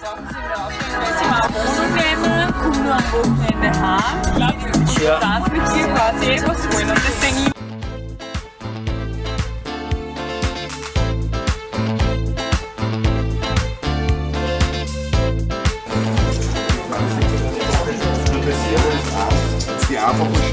Sagen Sie mir auch, wenn Sie mal am Wochenende kommen, nur am Wochenende haben, und ja. dann mit dir quasi eh was wollen. Und deswegen Die einfach